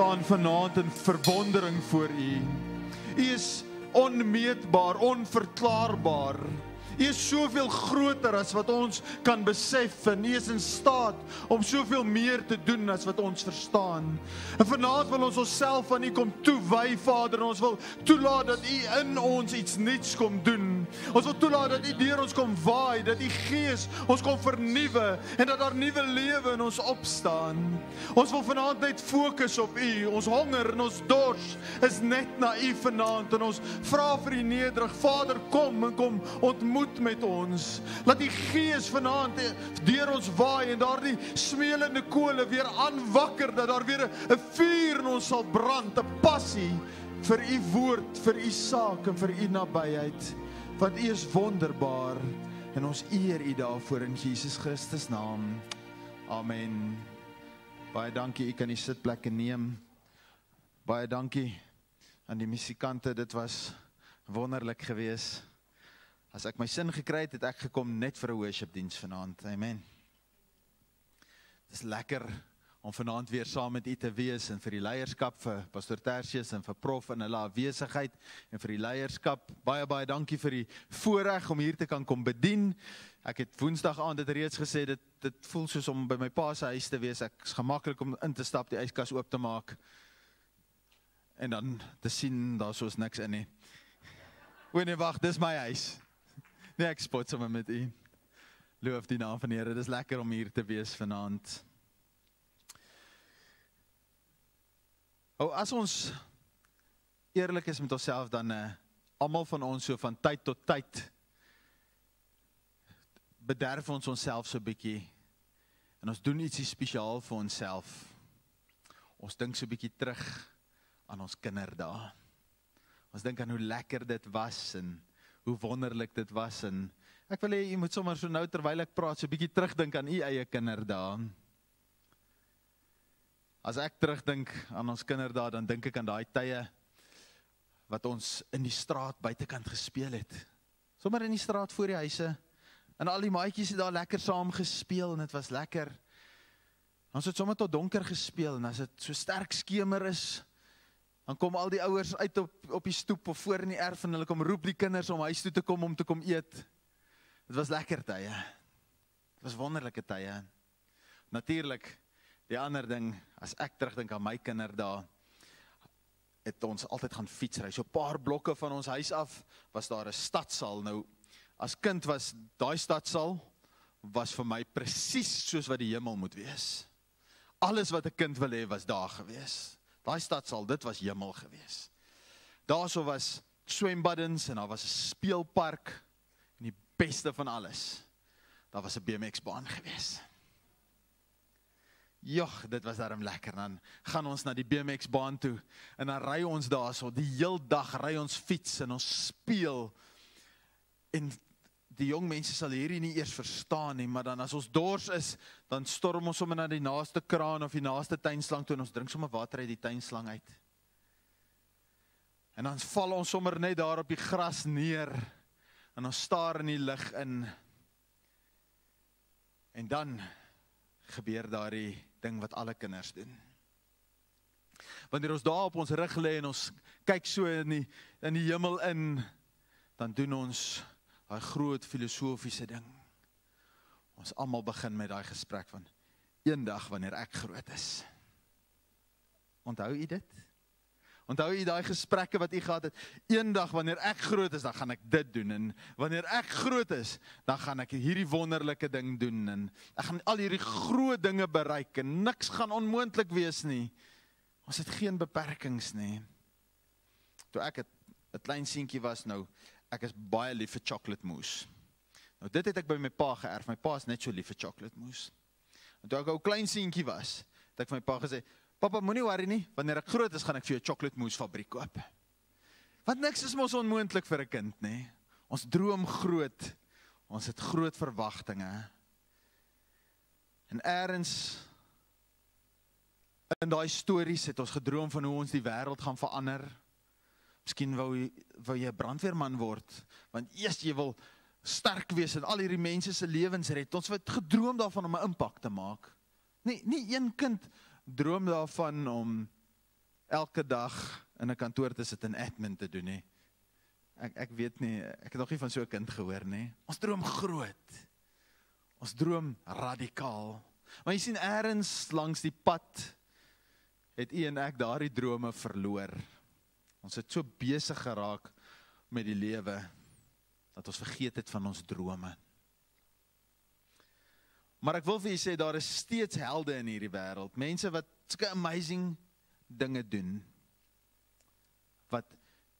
staan vanaand in verwondering voor U. U is onmeetbaar, onverklaarbaar. U is soveel groter as wat ons kan besef en U is in staat om soveel meer te doen as wat ons verstaan. En vanaand wil ons onsself aan U kom toewy, Vader, en ons wil toelaat dat U in ons iets nuuts kom doen. Ons wil toelaat dat U deur ons kom waai, dat U Gees ons kom vernuwe en dat daar nuwe lewe in ons opstaan. Ons wil vanaand net fokus op U. Ons honger en ons dors is net na U vanaand en ons vra vir U nederig, Vader, kom en kom ontmoet ontmoet met ons. Laat die Gees vanaand deur ons waai en daardie smeulende kole weer aanwakker dat daar weer 'n vuur in ons sal brand, 'n passie vir u woord, vir u saak en vir u nabyheid. Want u is wonderbaar en ons eer u daarvoor in Jesus Christus naam. Amen. Baie dankie, u kan die sitplekke neem. Baie dankie aan die musikante. Dit was wonderlik geweest. As ek my sin gekry het, het ek gekom net vir 'n worship diens vanaand. Amen. Dis lekker om vanaand weer saam met u te wees en vir die leierskap vir Pastor Tertius en vir Prof en hulle afwesigheid en vir die leierskap. Baie baie dankie vir die voorreg om hier te kan kom bedien. Ek het Woensdag aand dit reeds gesê dit dit voel soos om by my pa se huis te wees. Ek's gemaklik om in te stap, die yskas oop te maak en dan te sien daar soos niks in nie. Wanneer wag, dis my huis. Nee, ek spot sommer met u. Loof die naam van die Here. Dit is lekker om hier te wees vanaand. O, as ons eerlik is met onsself dan uh, almal van ons so van tyd tot tyd bederf ons onsself so bietjie en ons doen ietsie spesiaal vir onsself. Ons dink so bietjie terug aan ons kinderdae. Ons dink aan hoe lekker dit was en hoe wonderlik dit was en ek wil hê jy moet sommer so nou terwyl ek praat so 'n bietjie terugdink aan u eie kinderdae. As ek terugdink aan ons kinderdae dan dink ek aan daai tye wat ons in die straat buitekant gespeel het. Sommer in die straat voor die huise en al die maatjies het daar lekker saam gespeel en dit was lekker. Ons het sommer tot donker gespeel en as dit so sterk skemer is, Dan kom al die ouers uit op op die stoep of voor in die erf en hulle kom roep die kinders om huis toe te kom om te kom eet. Dit was lekker tye. Dit was wonderlike tye. Natuurlik die ander ding as ek terugdink aan my kinderdae het ons altyd gaan fietsry. So 'n paar blokke van ons huis af was daar 'n stadsaal. Nou as kind was daai stadsaal was vir my presies soos wat die hemel moet wees. Alles wat 'n kind wil hê was daar gewees. Daai stad sal dit was hemel gewees. Daarso was swembaddens en daar was 'n speelpark en die beste van alles. Daar was 'n BMX baan gewees. Jogg, dit was darem lekker dan gaan ons na die BMX baan toe en dan ry ons daarso die heel dag ry ons fiets en ons speel en die jong mense sal hierdie nie eers verstaan nie, maar dan as ons dors is, dan storm ons sommer na die naaste kraan of die naaste tuinslang toe en ons drink sommer water uit die tuinslang uit. En dan val ons sommer net daar op die gras neer en ons staar in die lig in. En dan gebeur daardie ding wat alle kinders doen. Wanneer ons daar op ons rug lê en ons kyk so in die in die hemel in, dan doen ons daai groot filosofiese ding. Ons almal begin met daai gesprek van eendag wanneer ek groot is. Onthou u dit? Onthou u daai gesprekke wat u gehad het? Eendag wanneer ek groot is, dan gaan ek dit doen en wanneer ek groot is, dan gaan ek hierdie wonderlike ding doen en ek gaan al hierdie groot dinge bereik en niks gaan onmoontlik wees nie. Ons het geen beperkings nie. Toe ek 'n klein seentjie was nou, ek is baie lief vir chocolate mousse. Nou dit het ek by my pa geërf. My pa is net so lief vir chocolate mousse. En toe ek ou klein seentjie was, het ek vir my pa gesê, "Pappa, moenie worry nie, wanneer ek groot is, gaan ek vir jou chocolate mousse fabriek koop." Want niks is mos onmoontlik vir 'n kind, nê? Ons droom groot. Ons het groot verwagtinge. En eers in daai stories het ons gedroom van hoe ons die wêreld gaan verander. Miskien wou jy wou jy 'n brandweerman word want eers jy wil sterk wees en al hierdie mense se lewens red. Ons het gedroom daarvan om 'n impak te maak. Nee, nie een kind droom daarvan om elke dag in 'n kantoor te sit en admin te doen nie. Ek ek weet nie, ek het nog nie van so 'n kind gehoor nie. Ons droom groot. Ons droom radikaal. Maar jy sien eers langs die pad het u en ek daardie drome verloor. Ons het so besig geraak met die lewe dat ons vergeet het van ons drome. Maar ek wil vir julle sê daar is steeds helde in hierdie wêreld, mense wat sulke amazing dinge doen wat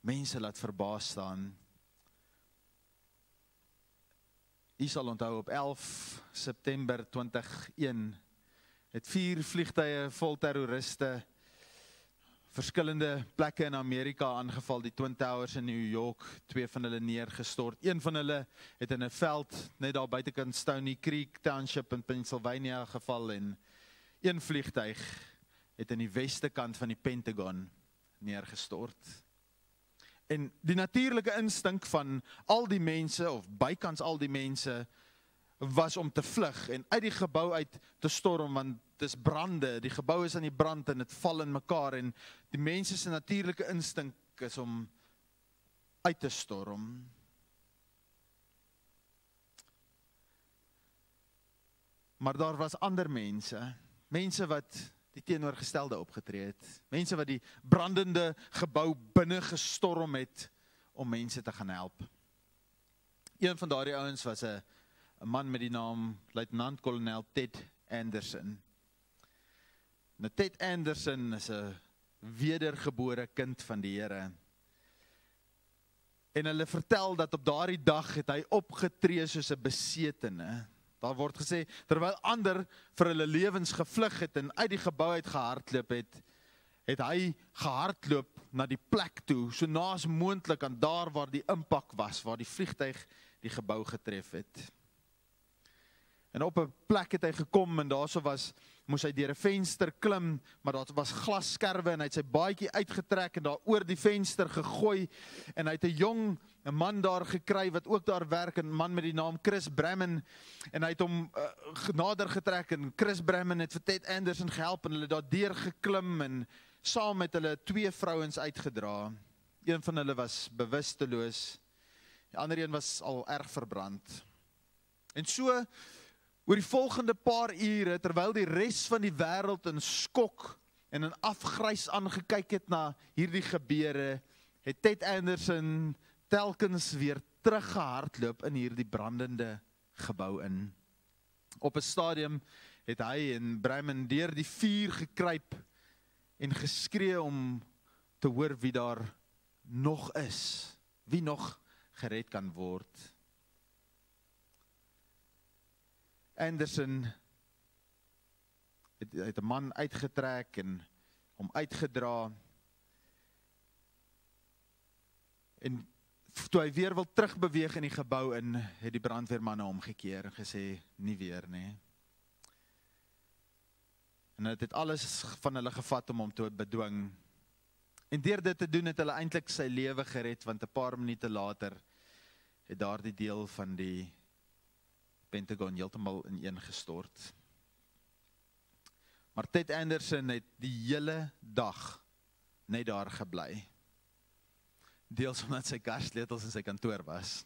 mense laat verbaas staan. U sal onthou op 11 September 2001 het vier vliegtye vol terroriste verskillende plekke in Amerika aangeval, die Twin Towers in New York, twee van hulle neergestort. Een van hulle het in 'n veld net daar buitekant Stony Creek Township in Pennsylvania geval en een vliegtyg het in die weste kant van die Pentagon neergestort. En die natuurlike instink van al die mense of bykans al die mense was om te vlug en uit die gebou uit te storm want dis brande, die gebou is aan die brand en dit val in mekaar en die mense se natuurlike instink is om uit te storm. Maar daar was ander mense, mense wat die teenoorgestelde opgetree het. Mense wat die brandende gebou binne gestorm het om mense te gaan help. Een van daardie ouens was 'n 'n man met die naam luitenant-kolonel Ted Anderson. Nou Ted Anderson is 'n wedergebore kind van die Here. En hulle vertel dat op daardie dag het hy opgetree soos 'n besetene. Daar word gesê terwyl ander vir hulle lewens gevlug het en uit die gebou uit gehardloop het, het hy gehardloop na die plek toe, so naas moontlik aan daar waar die impak was, waar die vliegtyg die gebou getref het. En op 'n plek het hy gekom en daarso was moes hy deur 'n venster klim, maar daar was glasskerwe en hy het sy baadjie uitgetrek en daar oor die venster gegooi en hy het 'n jong 'n man daar gekry wat ook daar werk, 'n man met die naam Chris Bramman en hy het hom uh, nader getrek en Chris Bramman het vir Ted Anderson gehelp en hulle daar deur geklim en saam met hulle twee vrouens uitgedra. Een van hulle was bewusteloos. Die ander een was al erg verbrand. En so Oor die volgende paar ure terwyl die res van die wêreld in skok en in afgrys aangekyk het na hierdie gebeure, het Ted Anderson telkens weer teruggehardloop in hierdie brandende gebou in. Op 'n stadium het hy en Bremen deur die vuur gekruip en geskree om te hoor wie daar nog is, wie nog gered kan word. Anderson het het 'n man uitgetrek en hom uitgedra. En toe hy weer wil terugbeweeg in die gebou in, het die brandweermanne hom gekeer en gesê nie weer nie. En dit het alles van hulle gevat om hom te bedwing. En deur dit te doen het hulle eintlik sy lewe gered want 'n paar minute later het daardie deel van die Pentagon heeltemal ineengestort. Maar Ted Anderson het die hele dag net daar gebly. Deels omdat sy karsleutels in sy kantoor was.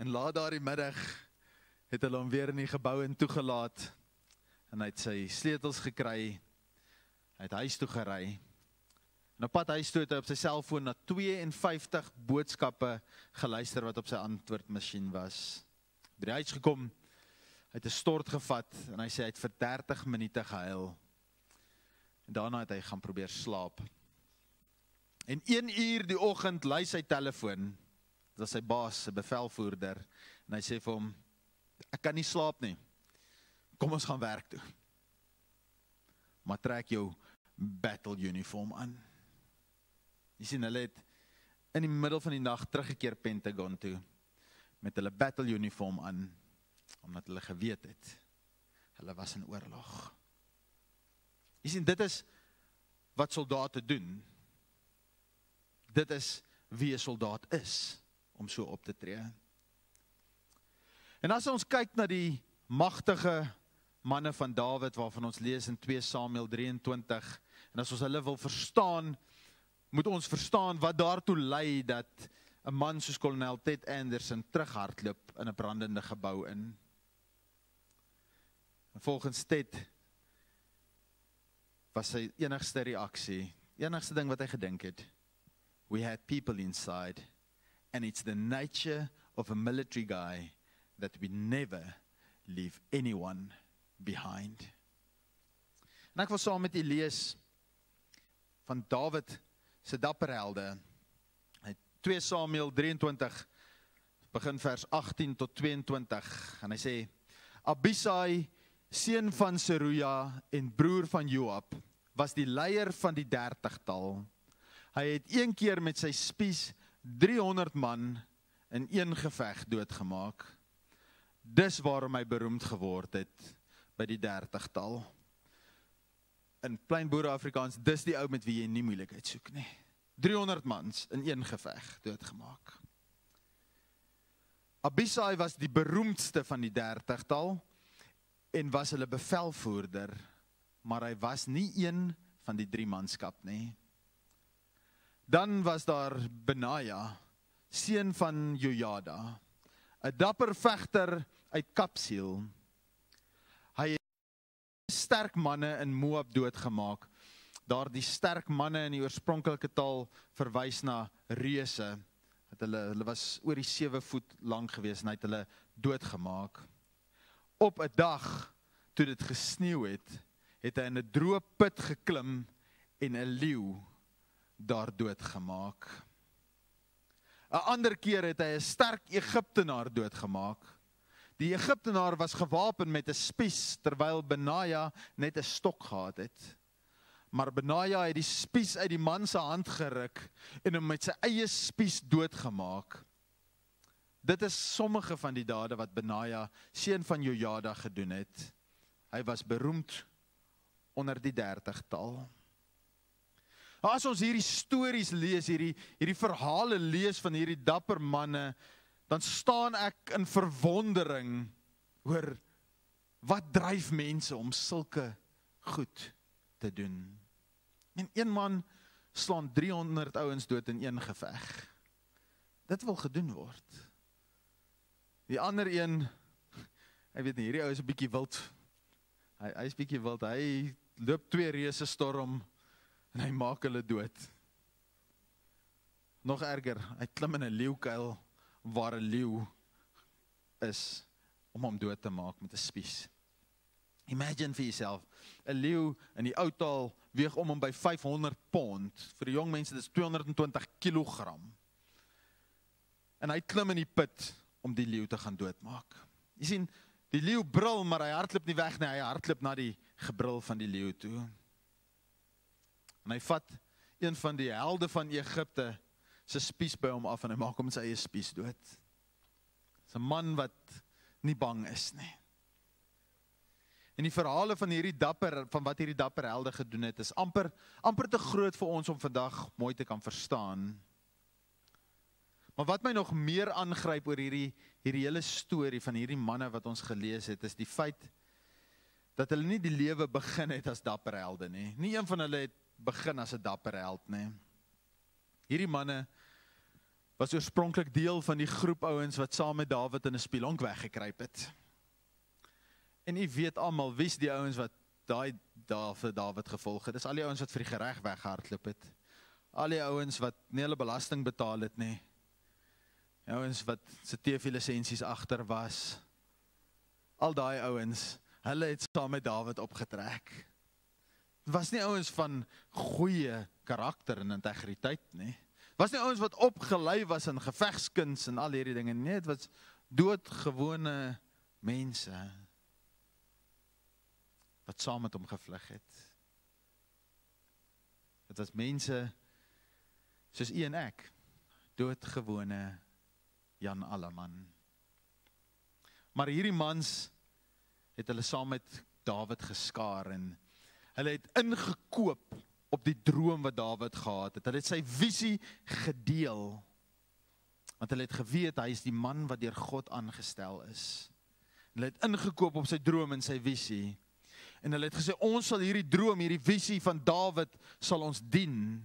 En laat daardie middag het hulle hom weer in die gebou in toegelaat en hy het sy sleutels gekry. Hy het huis toe gery. En op pad huis toe het hy op sy selfoon na 52 boodskappe geluister wat op sy antwoordmasjien was. By die huis gekom, hy het 'n stort gevat en hy sê hy het vir 30 minute gehuil. En daarna het hy gaan probeer slaap. En 1 uur die oggend lui sy telefoon. Dit was sy baas, sy bevelvoerder, en hy sê vir hom: "Ek kan nie slaap nie. Kom ons gaan werk toe." Maar trek jou battle uniform aan. Jy sien hulle het in die middel van die nag teruggekeer Pentagon toe met hulle battle uniform aan omdat hulle geweet het hulle was in oorlog. Jy sien dit is wat soldate doen. Dit is wie 'n soldaat is om so op te tree. En as ons kyk na die magtige manne van Dawid waarvan ons lees in 2 Samuel 23 en as ons hulle wil verstaan moet ons verstaan wat daartoe lei dat 'n man soos kolonel Ted Anderson terughardloop in 'n brandende gebou in. En volgens Ted was sy enigste reaksie, enigste ding wat hy gedink het, we had people inside and it's the nature of a military guy that we never leave anyone behind. En ek wil saam met u lees van Dawid se dapper helde. Hy 2 Samuel 23 begin vers 18 tot 22 en hy sê Abisai seun van Seruja en broer van Joab was die leier van die 30tal. Hy het een keer met sy spies 300 man in een geveg doodgemaak. Dis waarom hy beroemd geword het by die 30tal. In plain boere Afrikaans, dis die ou met wie jy nie moeilikheid soek nie. 300 mans in een geveg doodgemaak. Abisai was die beroemdste van die 30tal en was hulle bevelvoerder, maar hy was nie een van die drie manskap nie. Dan was daar Benaja, seun van Jojada, 'n dapper vegter uit Kapsiel. Sterk manne in Moab doodgemaak. Daardie sterk manne in die oorspronklike taal verwys na reuse. Dat hulle hulle was oor die 7 voet lank gewees en hy het hulle doodgemaak. Op 'n dag toe dit gesneeu het, het hy in 'n droë put geklim en 'n leeu daar doodgemaak. 'n Ander keer het hy 'n sterk Egiptenaar doodgemaak. Die Egiptenaar was gewapen met 'n spies terwyl Benaja net 'n stok gehad het. Maar Benaja het die spies uit die man se hand geruk en hom met sy eie spies doodgemaak. Dit is sommige van die dade wat Benaja seun van Jojada gedoen het. Hy was beroemd onder die 30tal. As ons hierdie stories lees, hierdie hierdie verhale lees van hierdie dapper manne, dan staan ek in verwondering oor wat dryf mense om sulke goed te doen. En een man slaan 300 ouens dood in een geveg. Dit wil gedoen word. Die ander een, ek weet nie, hierdie ou is 'n bietjie wild. Hy hy's bietjie wild. Hy loop twee reuse storm en hy maak hulle dood. Nog erger, hy klim in 'n leeukuil waar 'n leeu is om hom dood te maak met 'n spies. Imagine vir jouself, 'n leeu in die ou taal weeg om hom by 500 pond. Vir jong mense dis 220 kg. En hy klim in die put om die leeu te gaan doodmaak. Jy sien, die leeu brul, maar hy hardloop nie weg nie, hy hardloop na die gebrul van die leeu toe. En hy vat een van die helde van Egipte se spies by hom af en hy maak hom met sy eie spies dood. Dis 'n man wat nie bang is nie. En die verhale van hierdie dapper van wat hierdie dapper helde gedoen het is amper amper te groot vir ons om vandag mooi te kan verstaan. Maar wat my nog meer aangryp oor hierdie hierdie hele storie van hierdie manne wat ons gelees het, is die feit dat hulle nie die lewe begin het as dapper helde nie. Nie een van hulle het begin as 'n dapper held nie. Hierdie manne was oorspronklik deel van die groep ouens wat saam met Dawid in 'n spilonk weggekruip het. En u weet almal wie's die ouens wat daai daar vir Dawid gevolg het. Dis al die ouens wat vir die gereg weggehardloop het. Al die ouens wat nie hulle belasting betaal het nie. Die ouens wat se TV-lisensies agter was. Al daai ouens, hulle het saam met Dawid opgetrek was nie ouens van goeie karakter en integriteit nie. Was nie ouens wat opgelei was in gevegskuns en al hierdie dinge nie. Dit was doodgewone mense wat saam met hom gevlug het. Dit was mense soos u en ek, doodgewone Jan Alleman. Maar hierdie mans het hulle saam met Dawid geskaar en Hulle het ingekoop op die droom wat Dawid gehad het. Hulle het sy visie gedeel. Want hulle het geweet hy is die man wat deur God aangestel is. Hulle het ingekoop op sy droom en sy visie. En hulle het gesê ons sal hierdie droom, hierdie visie van Dawid sal ons dien.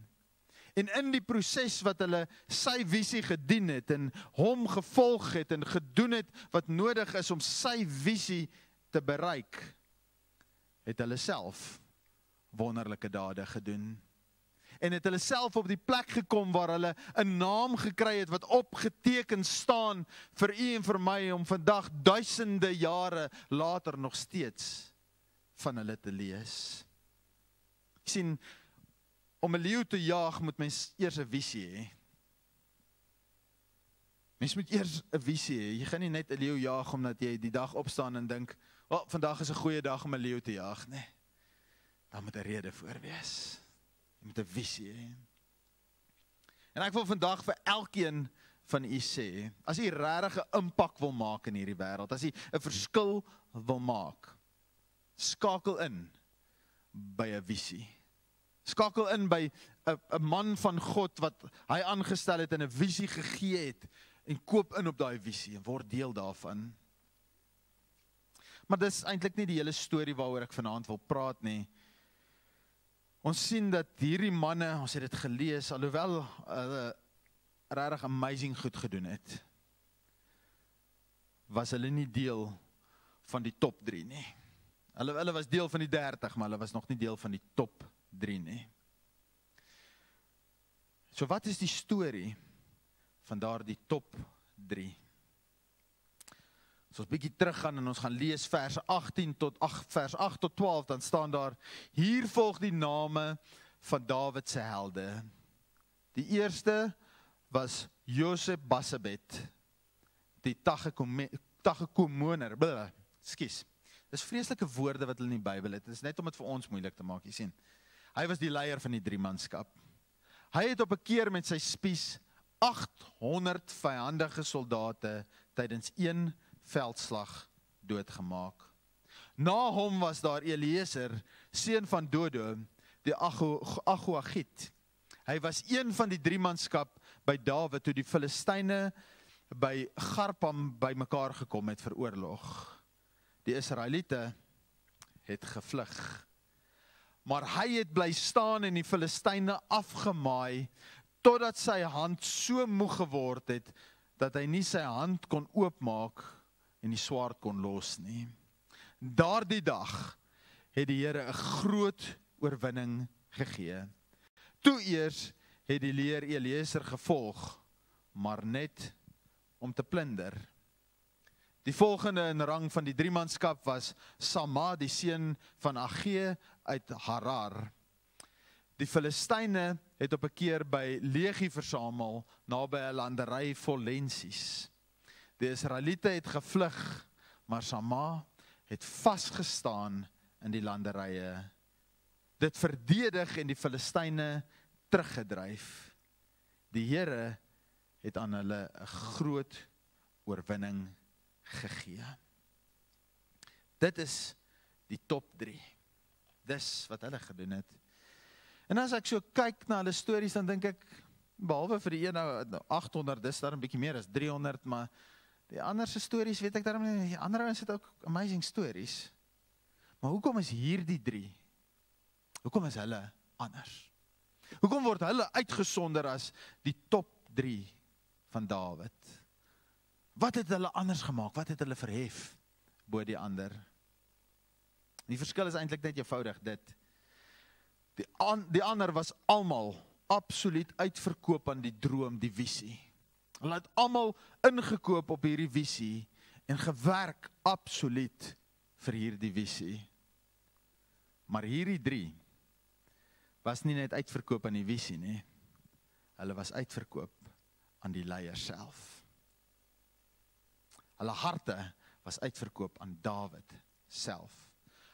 En in die proses wat hulle sy visie gedien het en hom gevolg het en gedoen het wat nodig is om sy visie te bereik, het hulle self wonderlike dade gedoen. En het hulle self op die plek gekom waar hulle 'n naam gekry het wat opgeteken staan vir u en vir my om vandag duisende jare later nog steeds van hulle te lees. Ek sien om 'n leeu te jag moet mens eers 'n visie hê. Mens moet eers 'n visie hê. Jy gaan nie net 'n leeu jag omdat jy die dag opstaan en dink, "Wel, oh, vandag is 'n goeie dag om 'n leeu te jag," nê. Daar moet 'n rede voor wees. Jy moet 'n visie hê. En ek wil vandag vir elkeen van u sê, as u regtig 'n impak wil maak in hierdie wêreld, as u 'n verskil wil maak, skakel in by 'n visie. Skakel in by 'n 'n man van God wat hy aangestel het en 'n visie gegee het en koop in op daai visie en word deel daarvan. Maar dis eintlik nie die hele storie waaroor ek vanaand wil praat nie. Ons sien dat hierdie manne, ons het dit gelees alhoewel hulle uh, regtig amazing goed gedoen het. Was hulle nie deel van die top 3 nie. Hulle hulle was deel van die 30, maar hulle was nog nie deel van die top 3 nie. So wat is die storie van daardie top 3? As ons bietjie teruggaan en ons gaan lees verse 18 tot 8 vers 8 tot 12 dan staan daar hier volg die name van Dawid se helde. Die eerste was Josef Basabet die Tagekomoner. Skus. Dis vreeslike woorde wat hulle in die Bybel het. Dit is net om dit vir ons moeilik te maak, jy sien. Hy was die leier van die drie manskap. Hy het op 'n keer met sy spies 800 vyandige soldate tydens een veldslag doodgemaak. Na hom was daar Eliezer, seun van Dodo, die Agoagit. Hy was een van die drie manskap by Dawid toe die Filistyne by Garpam bymekaar gekom het vir oorlog. Die Israeliete het gevlug. Maar hy het bly staan en die Filistyne afgemaai totdat sy hand so moeg geword het dat hy nie sy hand kon oopmaak en die swaard kon los nie. Daardie dag het die Here 'n groot oorwinning gegee. Toe eers het die leer Eliezer gevolg, maar net om te plunder. Die volgende in rang van die drie manskap was Sama die seun van Agee uit Harar. Die Filistyne het op 'n keer by Legie versamel naby 'n landery vol lensies. Die Israeliete het gevlug, maar Sama het vasgestaan in die landerye. Dit verdedig en die Filistyne teruggedryf. Die Here het aan hulle 'n groot oorwinning gegee. Dit is die top 3. Dis wat hulle gedoen het. En as ek so kyk na hulle stories dan dink ek behalwe vir die een nou 800 dis daar 'n bietjie meer as 300 maar die ander se stories weet ek daarom nie die ander ouens het ook amazing stories. Maar hoekom is hierdie 3? Hoekom is hulle anders? Hoekom word hulle uitgesonder as die top 3 van Dawid? Wat het hulle anders gemaak? Wat het hulle verhef bo die ander? Die verskil is eintlik net eenvoudig dit. Die an, die ander was almal absoluut uitverkoop aan die droom, die visie. Hulle het almal ingekoop op hierdie visie en gewerk absoluut vir hierdie visie. Maar hierdie 3 was nie net uitverkoop aan die visie nie. Hulle was uitverkoop aan die leier self. Hulle harte was uitverkoop aan Dawid self.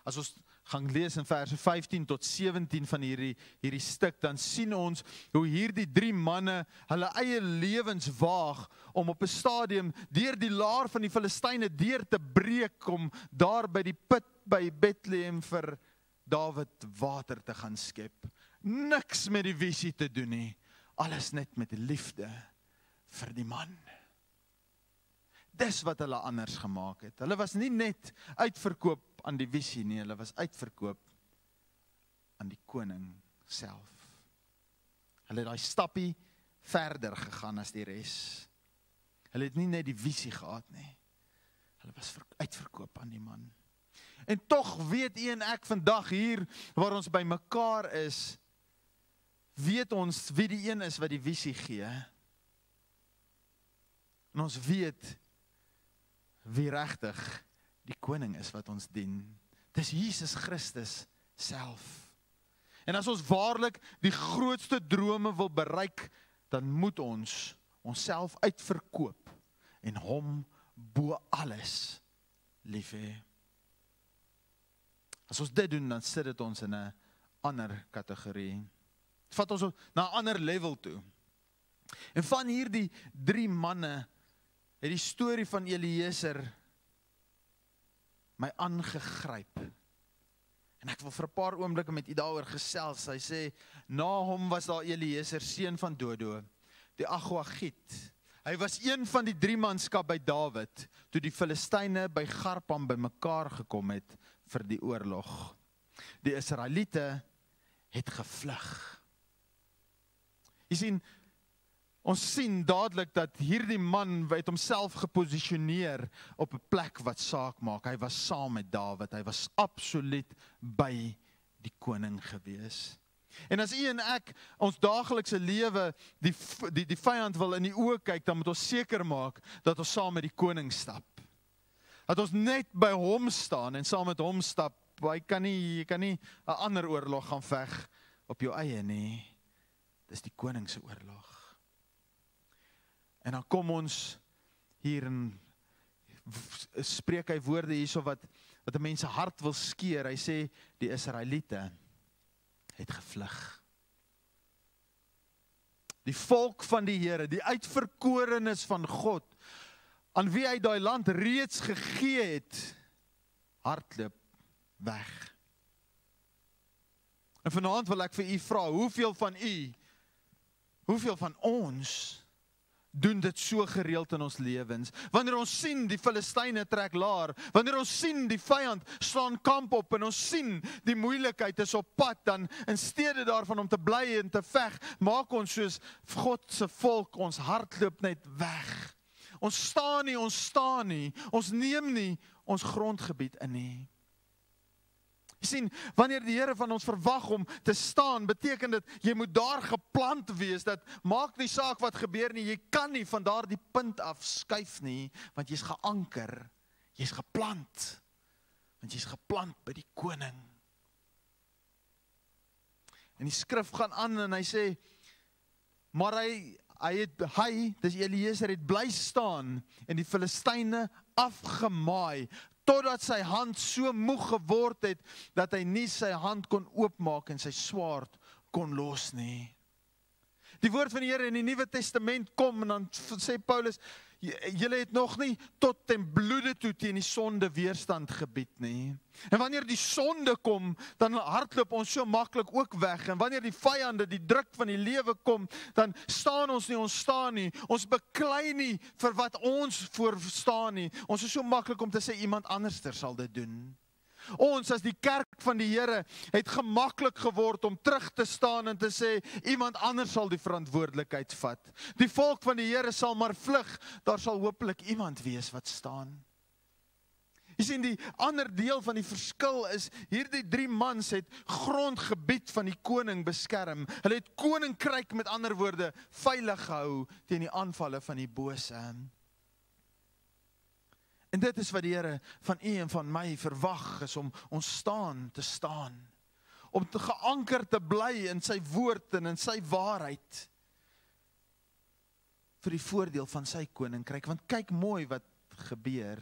As ons gaan lees in verse 15 tot 17 van hierdie hierdie stuk dan sien ons hoe hierdie drie manne hulle eie lewens waag om op 'n stadium deur die laar van die Filistyne deur te breek om daar by die put by Bethlehem vir Dawid water te gaan skep. Niks met die visie te doen nie. Alles net met liefde vir die man Dis wat hulle anders gemaak het. Hulle was nie net uitverkoop aan die visie nie, hulle was uitverkoop aan die koning self. Hulle het daai stappie verder gegaan as die res. Hulle het nie net die visie gehad nie. Hulle was uitverkoop aan die man. En tog weet u en ek vandag hier waar ons by mekaar is, weet ons wie die een is wat die visie gee. En ons weet wie regtig die koning is wat ons dien. Dis Jesus Christus self. En as ons waarlik die grootste drome wil bereik, dan moet ons onsself uitverkoop en hom bo alles lief hê. As ons dit doen, dan sit dit ons in 'n ander kategorie. Dit vat ons na 'n ander level toe. En van hierdie 3 manne het die storie van Eliezer my aangegryp. En ek wil vir 'n paar oomblikke met u daaroor gesels. Hy sê na hom was daar Eliezer seun van Dodo, die Agwagit. Hy was een van die drie manskap by Dawid toe die Filistyne by Garpam bymekaar gekom het vir die oorlog. Die Israeliete het gevlug. Jy sien ons sien dadelik dat hierdie man het homself geposisioneer op 'n plek wat saak maak. Hy was saam met Dawid. Hy was absoluut by die koning gewees. En as u en ek ons daaglikse lewe die die die vyand wil in die oë kyk, dan moet ons seker maak dat ons saam met die koning stap dat ons net by hom staan en saam met hom stap. Hy kan nie jy kan nie 'n ander oorlog gaan veg op jou eie nie. Dis die koning se oorlog. En dan kom ons hier in spreek hy woorde hierso wat wat 'n mens se hart wil skeer. Hy sê die Israeliete het gevlug. Die volk van die Here, die uitverkorenes van God aan wie hy daai land reeds gegee het hardloop weg. En vanaand wil ek vir u vra, hoeveel van u hoeveel van ons doen dit so gereeld in ons lewens. Wanneer ons sien die Filistyne trek laer, wanneer ons sien die vyand slaan kamp op en ons sien die moeilikheid is op pad, dan in steede daarvan om te bly en te veg, maak ons soos God se volk ons hardloop net weg. Ons staan nie, ons staan nie. Ons neem nie ons grondgebied in nie. Jy sien, wanneer die Here van ons verwag om te staan, beteken dit jy moet daar geplant wees dat maak nie saak wat gebeur nie, jy kan nie van daardie punt af skuif nie, want jy's geanker. Jy's geplant. Want jy's geplant by die koning. En die skrif gaan aan en hy sê maar hy hy het hy dis Eliezer het bly staan en die Filistyne afgemaai totdat sy hand so moeg geword het dat hy nie sy hand kon oopmaak en sy swaard kon los nie. Die woord van die Here in die Nuwe Testament kom en dan sê Paulus julle het nog nie tot ten bloede toe teen die sonde weerstand gebied nie. En wanneer die sonde kom, dan hardloop ons so maklik ook weg en wanneer die vyande, die druk van die lewe kom, dan staan ons nie, ons staan nie. Ons beklei nie vir wat ons voor staan nie. Ons is so maklik om te sê iemand anderster sal dit doen. Ons as die kerk van die Here het gemaklik geword om terug te staan en te sê iemand anders sal die verantwoordelikheid vat. Die volk van die Here sal maar vlug, daar sal hopelik iemand wees wat staan. Jy sien die ander deel van die verskil is hierdie drie mans het grondgebied van die koning beskerm. Hulle het koninkryk met ander woorde veilig gehou teen die aanvalle van die bose. En dit is wat die Here van u en van my verwag is om ons staan te staan. Om te geanker te bly in sy woord en in sy waarheid. Vir die voordeel van sy koninkryk want kyk mooi wat gebeur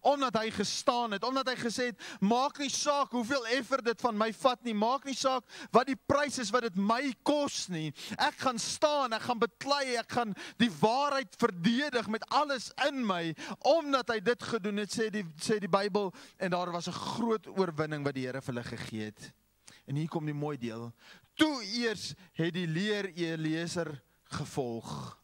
omdat hy gestaan het, omdat hy gesê het, maak nie saak hoeveel effort dit van my vat nie, maak nie saak wat die prys is wat dit my kos nie. Ek gaan staan, ek gaan beklei, ek gaan die waarheid verdedig met alles in my omdat hy dit gedoen het, sê die sê die Bybel en daar was 'n groot oorwinning wat die Here vir hulle gegee het. En hier kom die mooi deel. Toe eers het die leer Eliezer gevolg.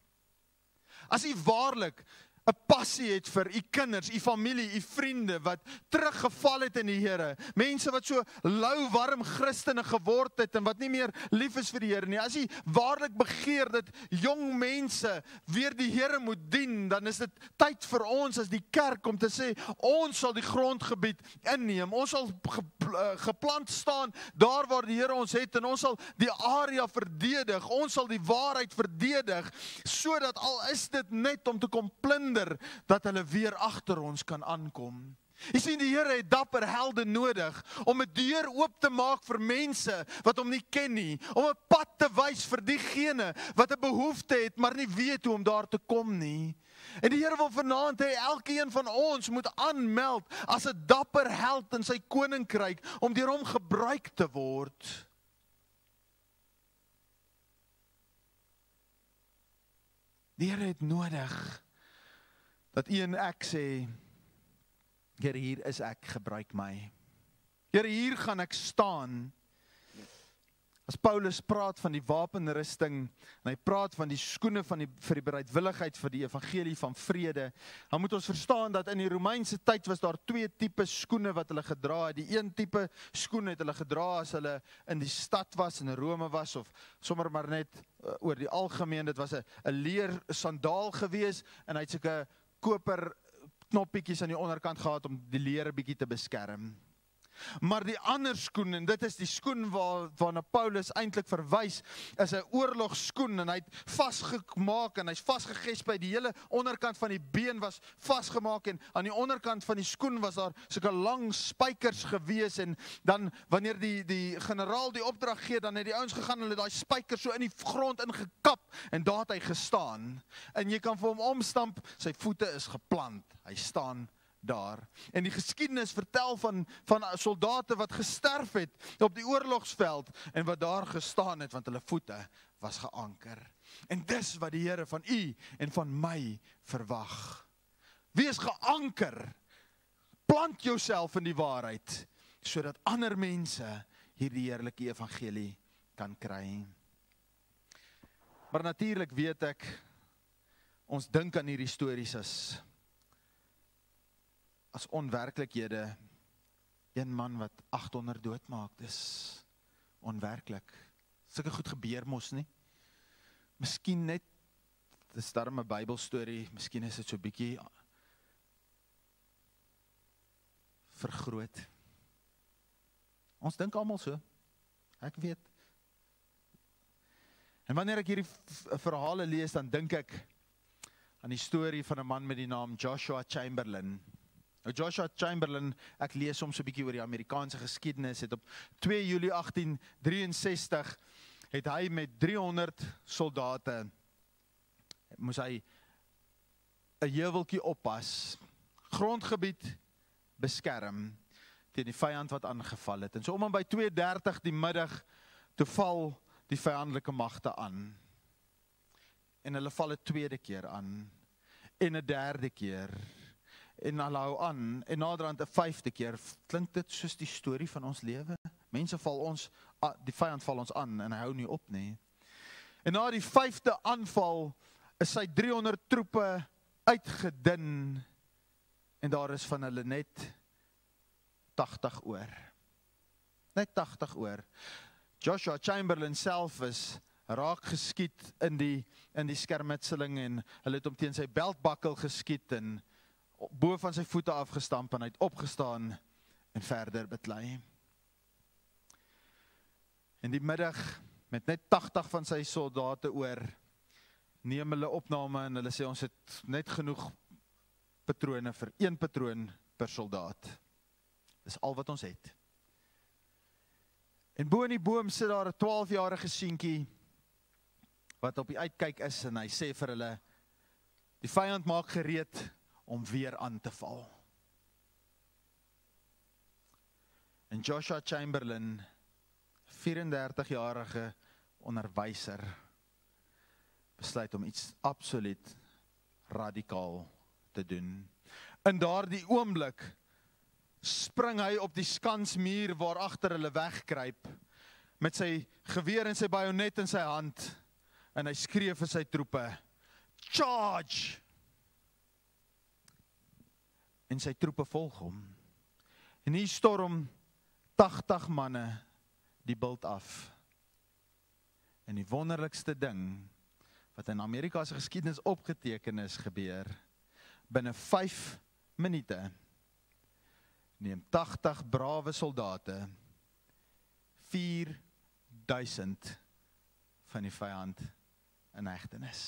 As u waarlik 'n passie het vir u kinders, u familie, u vriende wat teruggeval het in die Here. Mense wat so lou warm Christene geword het en wat nie meer lief is vir die Here nie. As u waarlik begeer dat jong mense weer die Here moet dien, dan is dit tyd vir ons as die kerk om te sê ons sal die grondgebied inneem. Ons sal eh, geplant staan daar waar die Here ons het en ons sal die area verdedig. Ons sal die waarheid verdedig sodat al is dit net om te kom plunder dat hulle weer agter ons kan aankom. Jy sien die Here het dapper helde nodig om 'n deur oop te maak vir mense wat hom nie ken nie, om 'n pad te wys vir diegene wat 'n behoefte het maar nie weet hoe om daar te kom nie. En die Here wil vanaand hê elkeen van ons moet aanmeld as 'n dapper held in sy koninkryk om deur hom gebruik te word. Die Here het nodig dat u en ek sê Here hier is ek gebruik my. Here hier gaan ek staan As Paulus praat van die wapenrusting en hy praat van die skoene van die vir die bereidwilligheid vir die evangelie van vrede, dan moet ons verstaan dat in die Romeinse tyd was daar twee tipe skoene wat hulle gedra het. Die een tipe skoen het hulle gedra as hulle in die stad was in Rome was of sommer maar net uh, oor die algemeen, dit was 'n 'n leer sandaal gewees en hy het sulke koper knoppietjies aan die onderkant gehad om die leer 'n bietjie te beskerm. Maar die ander skoen en dit is die skoen waar waarna Paulus eintlik verwys is 'n oorlogskoen en hy't vasgemaak en hy's vasgegesp by die hele onderkant van die been was vasgemaak en aan die onderkant van die skoen was daar sulke lang spykers gewees en dan wanneer die die generaal die opdrag gee dan het die ouens gegaan hulle daai spykers so in die grond ingekap en daar het hy gestaan. En jy kan vir hom omstamp sy voete is geplant. Hy staan daar. En die geskiedenis vertel van van soldate wat gesterf het op die oorlogsveld en wat daar gestaan het want hulle voete was geanker. En dis wat die Here van u en van my verwag. Wees geanker. Plant jouself in die waarheid sodat ander mense hierdie heerlike evangelie kan kry. Maar natuurlik weet ek ons dink aan hierdie stories as as onwerklikhede. Een man wat 800 doodmaak dis onwerklik. Sulke goed gebeur mos nie. Miskien net dis darm 'n Bybelstorie miskien is dit so bietjie vergroot. Ons dink almal so. Ek weet. En wanneer ek hierdie verhale lees dan dink ek aan die storie van 'n man met die naam Joshua Chamberlain Nou Joshua Chamberlain, ek lees soms 'n bietjie oor die Amerikaanse geskiedenis, het op 2 Julie 1863 het hy met 300 soldate moes hy 'n heuweltjie oppas, grondgebied beskerm teen die vyand wat aangeval het. En so om en by 2:30 die middag toe val die vyandelike magte aan. En hulle val 'n tweede keer aan en 'n derde keer en hulle hou aan en naderhand 'n vyfde keer klink dit soos die storie van ons lewe. Mense val ons die vyand val ons aan en hy hou nie op nie. En na die vyfde aanval is sy 300 troepe uitgedun en daar is van hulle net 80 oor. Net 80 oor. Joshua Chamberlain self is raak geskiet in die in die skermutseling en hulle het hom teen sy beltbakkel geskiet en bo van sy voete afgestamp en hy het opgestaan en verder beklei. In die middag met net 80 van sy soldate oor neem hulle opname en hulle sê ons het net genoeg patrone vir een patroon per soldaat. Dis al wat ons het. En bo in die boom sit daar 'n 12-jarige seentjie wat op die uitkyk is en hy sê vir hulle die vyand maak gereed om weer aan te val. En Joshua Chamberlain, 34-jarige onderwyser, besluit om iets absoluut radikaal te doen. In daardie oomblik spring hy op die skansmuur waar agter hulle wegkruip met sy geweer en sy bajonet in sy hand en hy skree vir sy troepe: "Charge!" En sy troepe volg hom. En hier storm 80 manne die bult af. En die wonderlikste ding wat in Amerika se geskiedenis opgeteken is gebeur binne 5 minute neem 80 brawe soldate 4000 van die vyand in hegtenis.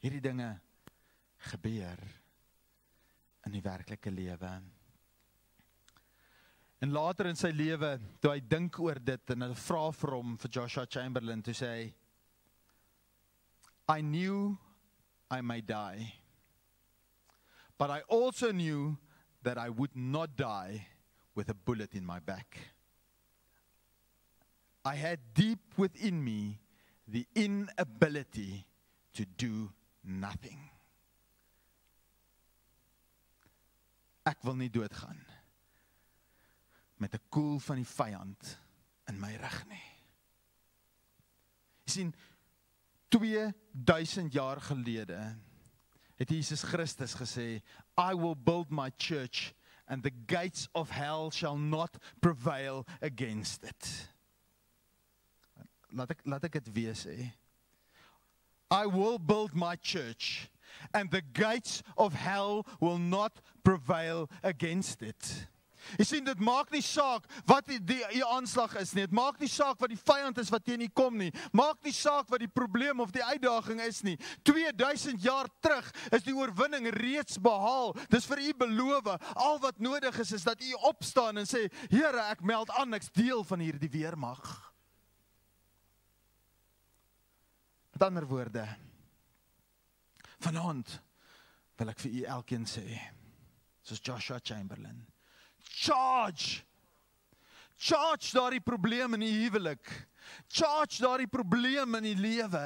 Hierdie dinge gebeur in die werklike lewe. En later in sy lewe, toe hy dink oor dit en hulle vra vir hom vir Joshua Chamberlain toe sê hy I knew I may die. But I also knew that I would not die with a bullet in my back. I had deep within me the inability to do nothing. Ek wil nie doodgaan met 'n koel van die vyand in my rug nie. Jy sien 2000 jaar gelede het Jesus Christus gesê, I will build my church and the gates of hell shall not prevail against it. Laat ek laat ek dit weer sê. I will build my church and the gates of hell will not prevail against it. Jy sien dit maak nie saak wat die die, die aanslag is nie. Dit maak nie saak wat die vyand is wat teen u kom nie. Maak nie saak wat die probleem of die uitdaging is nie. 2000 jaar terug is die oorwinning reeds behaal. Dis vir u beloof. Al wat nodig is is dat u opstaan en sê, Here, ek meld aan, ek's deel van hierdie weermag. Met ander woorde, vanaand wil ek vir u elkeen sê, soos Joshua Chamberlain, charge. Charge daardie probleem in die huwelik. Charge daardie probleem in die lewe.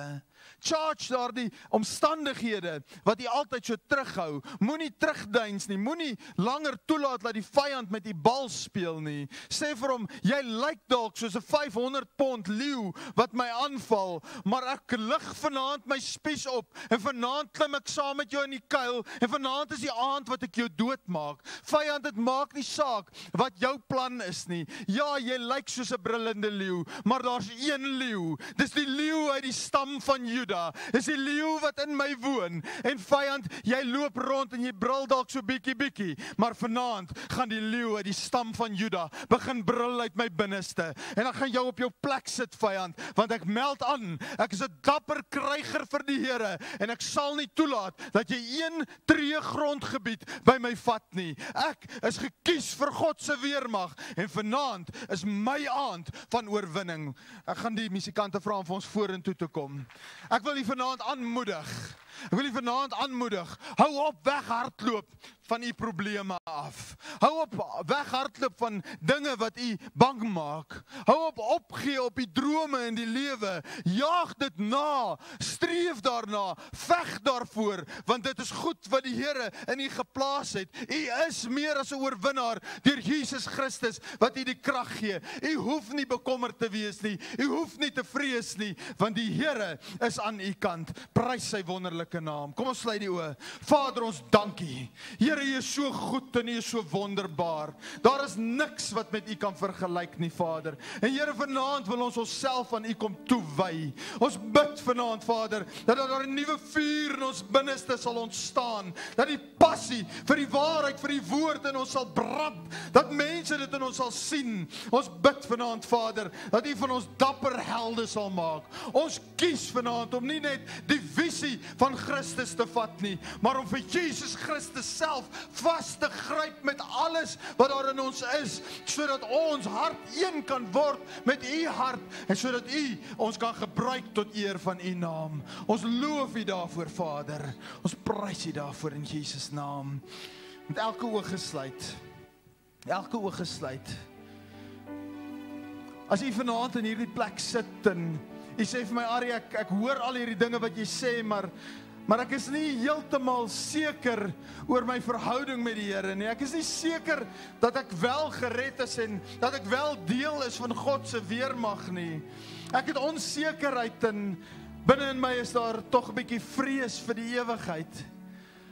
Charge daardie omstandighede wat u altyd so terughou. Moenie terugduins nie. Moenie langer toelaat dat die vyand met u bal speel nie. Sê vir hom, jy lyk dalk soos 'n 500 pond leeu wat my aanval, maar ek lig vanaand my spies op en vanaand klim ek saam met jou in die kuil en vanaand is die aand wat ek jou doodmaak. Vyand, dit maak nie saak wat jou plan is nie. Ja, jy lyk soos 'n brullende leeu, maar daar's een leeu. Dis die leeu uit die stam van Juda. Dis die leeu wat in my woon. En vyand, jy loop rond en jy brul dalk so bietjie bietjie, maar vanaand gaan die leeu uit die stam van Juda begin brul uit my binneste. En dan gaan jou op jou plek sit vyand, want ek meld aan, ek is 'n dapper kryger vir die Here en ek sal nie toelaat dat jy een tree grondgebied by my vat nie. Ek is gekies vir God se weermag en vanaand is my aand van oorwinning. Ek gaan die musikante vra om vir ons vorentoe te kom. Ek wil u vanaand aanmoedig. Ek wil u vanaand aanmoedig. Hou op weghardloop van u probleme af. Hou op weghardloop van dinge wat u bang maak. Hou op opgee op die drome in die lewe. Jaag dit na. Streef daarna. Veg daarvoor want dit is goed wat die Here in u geplaas het. U is meer as 'n oorwinnaar deur Jesus Christus wat u die krag gee. U hoef nie bekommerd te wees nie. U hoef nie te vrees nie want die Here is aan u kant. Prys sy wonderlike naam. Kom ons sluit die oë. Vader ons dankie. Here, U is so goed en U is so wonderbaar. Daar is niks wat met U kan vergelyk nie, Vader. En Here, vanaand wil ons onsself aan U kom toewy. Ons bid vanaand, Vader, dat daar 'n nuwe vuur in ons binneste sal ontstaan, dat die passie vir die waarheid, vir die woord in ons sal brand, dat mense dit in ons sal sien. Ons bid vanaand, Vader, dat U van ons dapper helde sal maak. Ons kies vanaand om nie net die visie van Christus te vat nie, maar om vir Jesus Christus self vas te gryp met alles wat daar in ons is sodat ons hart een kan word met u hart en sodat u ons kan gebruik tot eer van u naam. Ons loof u daarvoor Vader. Ons prys u daarvoor in Jesus naam. Met elke oog gesluit. Elke oog gesluit. As u vanaand in hierdie plek sit en u sê vir my Ari ek ek hoor al hierdie dinge wat jy sê maar Maar ek is nie heeltemal seker oor my verhouding met die Here nie. Ek is nie seker dat ek wel gered is en dat ek wel deel is van God se weermag nie. Ek het onsekerheid en binne in my is daar tog 'n bietjie vrees vir die ewigheid.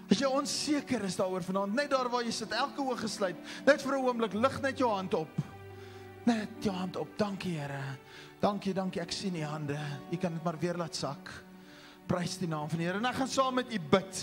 As jy onseker is daaroor vanaand, net daar waar jy sit, elke oog gesluit, net vir 'n oomblik lig net jou hand op. Net jou hand op. Dankie Here. Dankie, dankie. Ek sien u hande. U kan dit maar weer laat sak. Prys die naam van die Here. En ek gaan saam met u bid.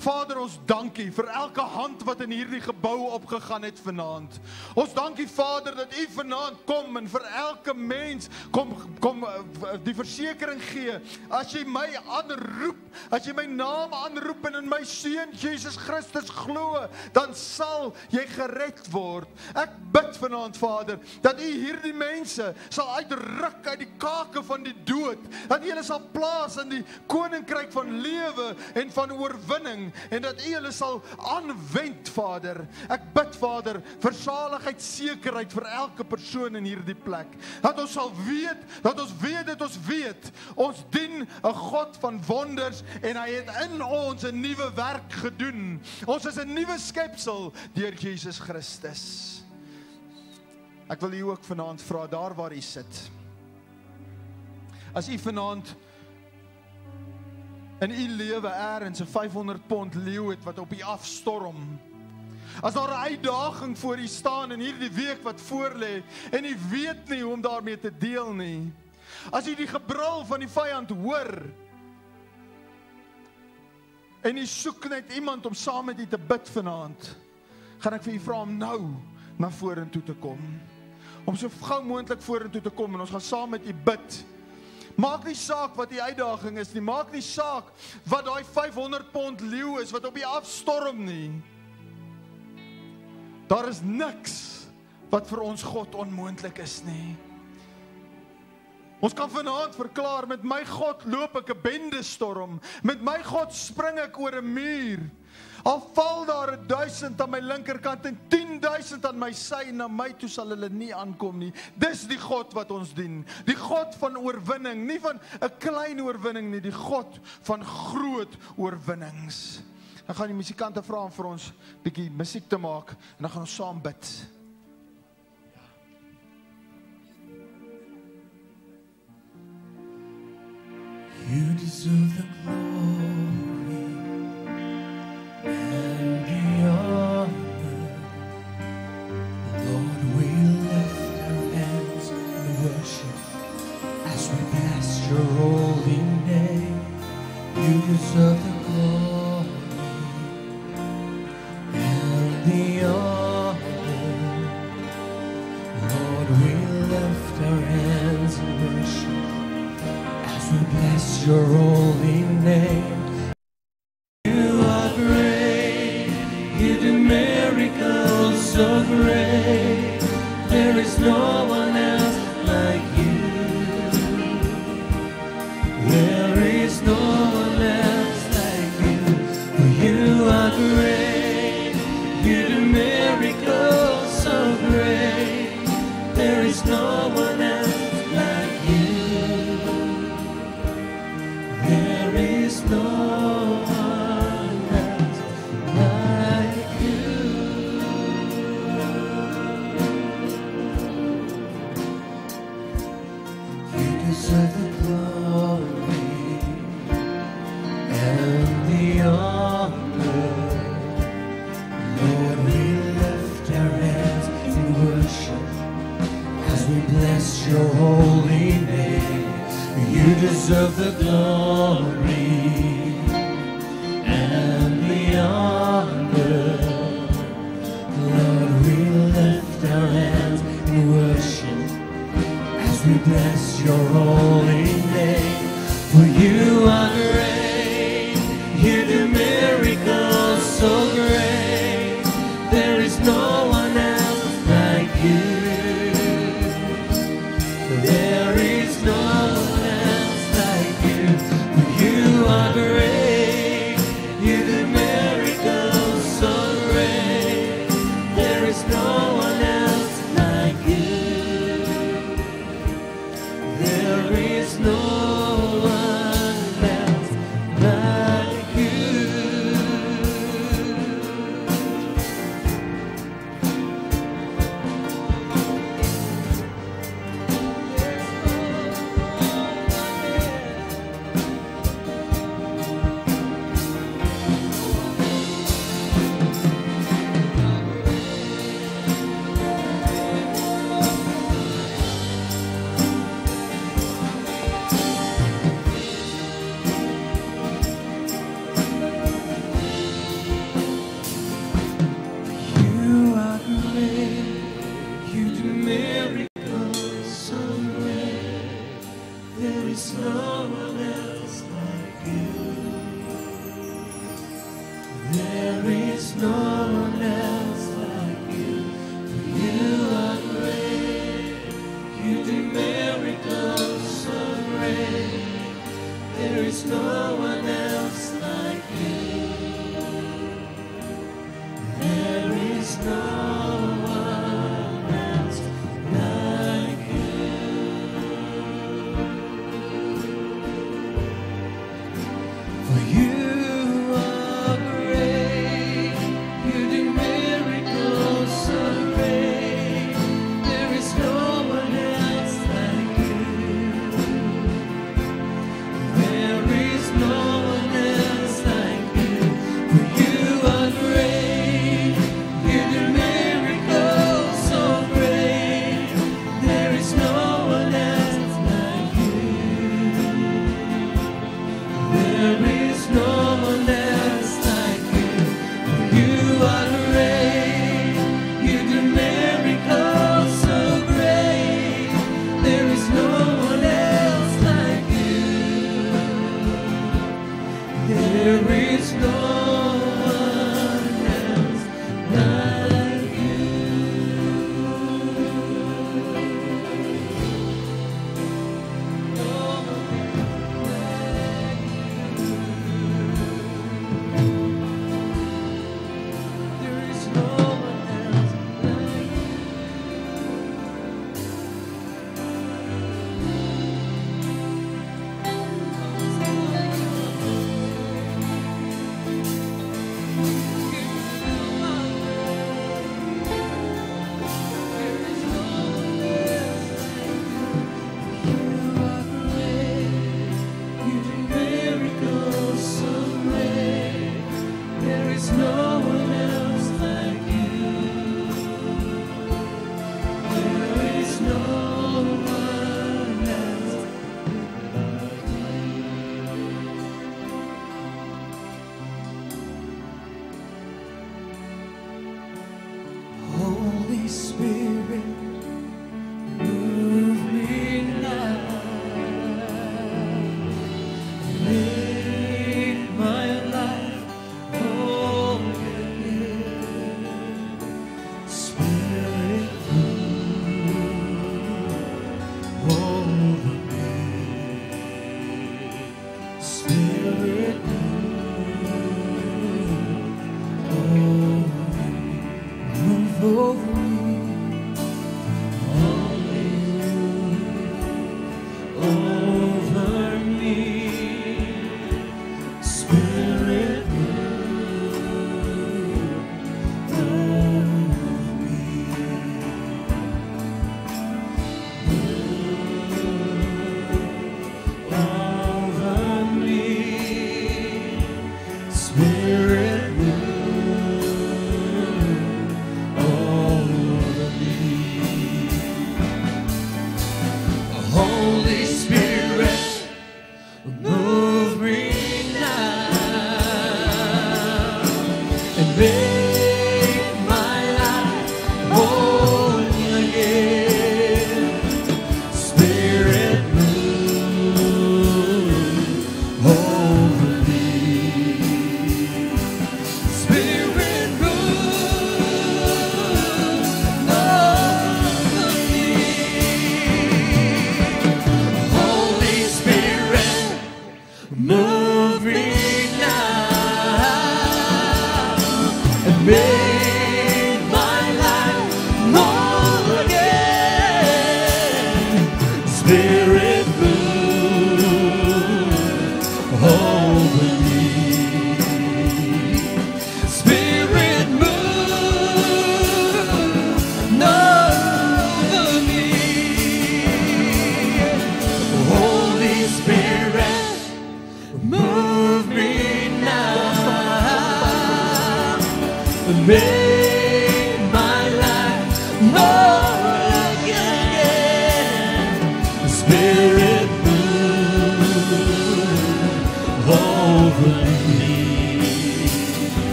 Vader, ons dankie vir elke hand wat in hierdie gebou opgegaan het vanaand. Ons dankie Vader dat U vanaand kom en vir elke mens kom kom eh, die versekering gee. As jy my aanroep, as jy my naam aanroep en in my seun Jesus Christus glo, dan sal jy gered word. Ek bid vanaand Vader dat U hierdie mense sal uitruk uit die kake van die dood, dat U hulle sal plaas in die koninkryk van lewe en van oorwinning en dat U hulle sal aanwend, Vader. Ek bid, Vader, vir saligheid, sekerheid vir elke persoon in hierdie plek. Dat ons sal weet, dat ons weet dit ons weet. Ons dien 'n God van wonders en hy het in ons 'n nuwe werk gedoen. Ons is 'n nuwe skepsel deur Jesus Christus. Ek wil u ook vanaand vra daar waar u sit. As u vanaand in u lewe eers 'n 500 pond leeu het wat op u afstorm. As daar 'n uitdaging voor u staan in hierdie week wat voorlê en u weet nie hoe om daarmee te deel nie. As u die gebrul van die vyand hoor en u soek net iemand om saam met u te bid vanaand, gaan ek vir u vra om nou na vorentoe te kom. Om so gou moontlik vorentoe te kom en ons gaan saam met u bid. Maak nie saak wat die uitdaging is nie. Maak nie saak wat daai 500 pond leeu is wat op die afstorm nie. Daar is niks wat vir ons God onmoontlik is nie. Ons kan vanaand verklaar met my God loop ek 'n bende storm. Met my God spring ek oor 'n muur. Al val daar 1000 aan my linkerkant en 10000 aan my sy en na my toe sal hulle nie aankom nie. Dis die God wat ons dien. Die God van oorwinning, nie van 'n klein oorwinning nie, die God van groot oorwinnings. Dan gaan die musikante vra om vir ons bietjie musiek te maak en dan gaan ons saam bid. You deserve the glory You you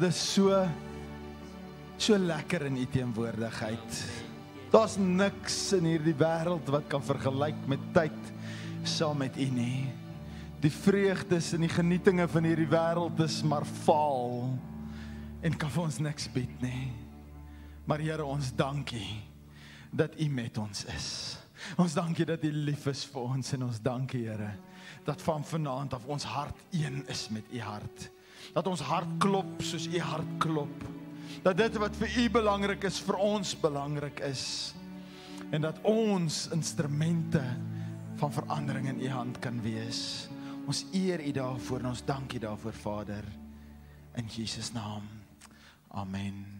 dis so So lekker in u teenwoordigheid. Daar's niks in hierdie wêreld wat kan vergelyk met tyd saam met u nie. Die vreugdes en die genietinge van hierdie wêreld is maar vaal en kan vir ons niks bied nie. Maar Here, ons dankie dat U met ons is. Ons dankie dat U lief is vir ons en ons dankie Here dat van vanaand af ons hart een is met U hart. Dat ons hart klop soos U hart klop. Dat dit wat vir U belangrik is vir ons belangrik is. En dat ons instrumente van verandering in U hand kan wees. Ons eer U daarvoor en ons dankie daarvoor Vader in Jesus naam. Amen.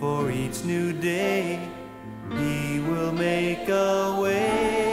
for each new day. He will make a way.